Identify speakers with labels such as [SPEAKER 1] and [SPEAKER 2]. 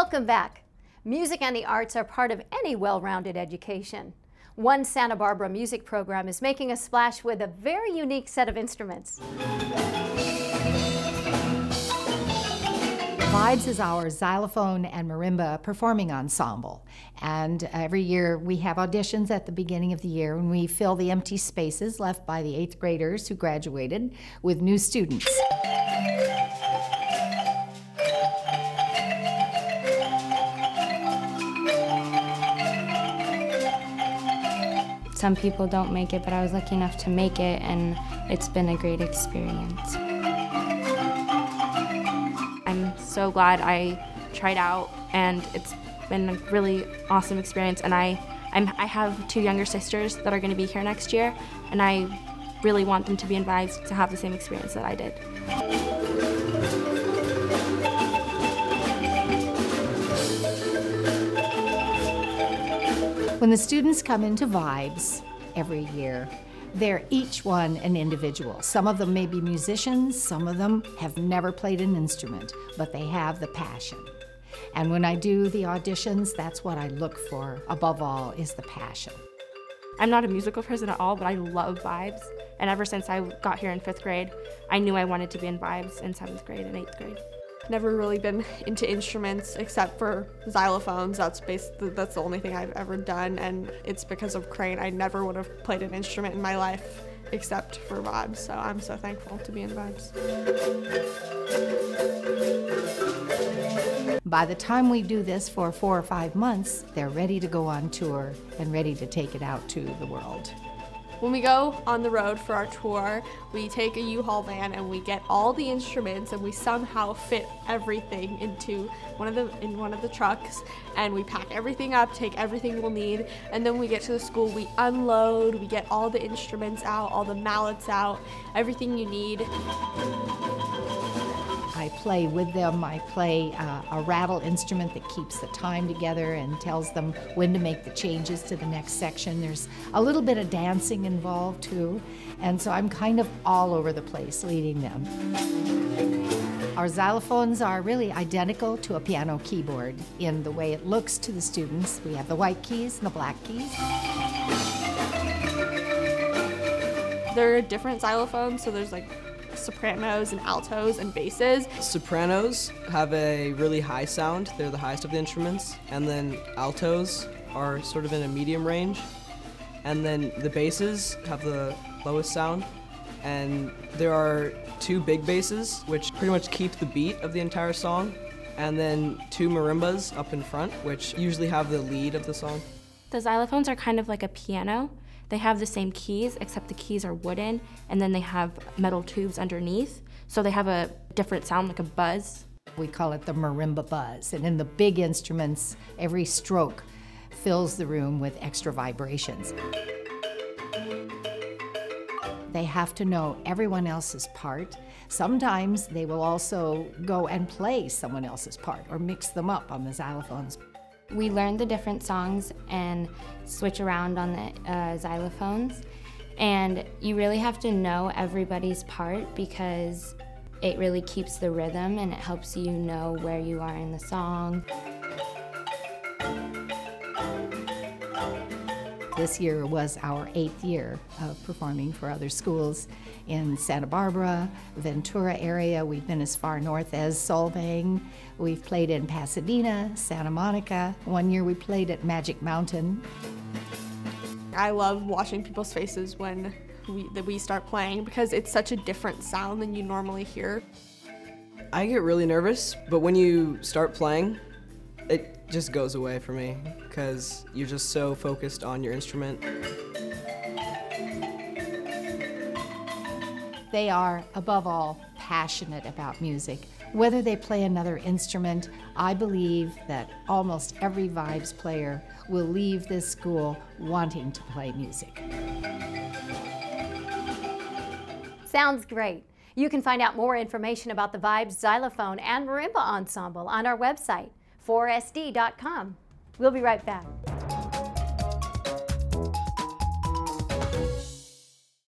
[SPEAKER 1] Welcome back. Music and the arts are part of any well-rounded education. One Santa Barbara music program is making a splash with a very unique set of instruments.
[SPEAKER 2] Vibes is our xylophone and marimba performing ensemble. And every year we have auditions at the beginning of the year and we fill the empty spaces left by the eighth graders who graduated with new students.
[SPEAKER 3] Some people don't make it, but I was lucky enough to make it, and it's been a great experience.
[SPEAKER 4] I'm so glad I tried out, and it's been a really awesome experience. And I, I'm, I have two younger sisters that are going to be here next year, and I really want them to be Vibes to have the same experience that I did.
[SPEAKER 2] When the students come into Vibes every year, they're each one an individual. Some of them may be musicians, some of them have never played an instrument, but they have the passion. And when I do the auditions, that's what I look for above all is the passion.
[SPEAKER 4] I'm not a musical person at all, but I love Vibes. And ever since I got here in fifth grade, I knew I wanted to be in Vibes in seventh grade and eighth grade.
[SPEAKER 5] Never really been into instruments except for xylophones. That's basically that's the only thing I've ever done, and it's because of Crane. I never would have played an instrument in my life except for Vibes. So I'm so thankful to be in Vibes.
[SPEAKER 2] By the time we do this for four or five months, they're ready to go on tour and ready to take it out to the world.
[SPEAKER 5] When we go on the road for our tour, we take a U-Haul van and we get all the instruments and we somehow fit everything into one of the in one of the trucks and we pack everything up, take everything we'll need, and then we get to the school, we unload, we get all the instruments out, all the mallets out, everything you need.
[SPEAKER 2] I play with them. I play uh, a rattle instrument that keeps the time together and tells them when to make the changes to the next section. There's a little bit of dancing involved too, and so I'm kind of all over the place leading them. Our xylophones are really identical to a piano keyboard in the way it looks to the students. We have the white keys and the black keys.
[SPEAKER 5] There are different xylophones, so there's like sopranos and altos and basses.
[SPEAKER 6] Sopranos have a really high sound, they're the highest of the instruments, and then altos are sort of in a medium range, and then the basses have the lowest sound, and there are two big basses which pretty much keep the beat of the entire song, and then two marimbas up in front which usually have the lead of the song.
[SPEAKER 4] The xylophones are kind of like a piano. They have the same keys, except the keys are wooden, and then they have metal tubes underneath. So they have a different sound, like a buzz.
[SPEAKER 2] We call it the marimba buzz. And in the big instruments, every stroke fills the room with extra vibrations. They have to know everyone else's part. Sometimes they will also go and play someone else's part or mix them up on the xylophones.
[SPEAKER 3] We learn the different songs and switch around on the uh, xylophones. And you really have to know everybody's part because it really keeps the rhythm and it helps you know where you are in the song.
[SPEAKER 2] This year was our eighth year of performing for other schools in Santa Barbara, Ventura area. We've been as far north as Solvang. We've played in Pasadena, Santa Monica. One year we played at Magic Mountain.
[SPEAKER 5] I love watching people's faces when we, that we start playing because it's such a different sound than you normally hear.
[SPEAKER 6] I get really nervous, but when you start playing, it just goes away for me because you're just so focused on your instrument.
[SPEAKER 2] They are, above all, passionate about music. Whether they play another instrument, I believe that almost every Vibes player will leave this school wanting to play music.
[SPEAKER 1] Sounds great. You can find out more information about the Vibes Xylophone and Marimba Ensemble on our website, 4sd.com. We'll be right back.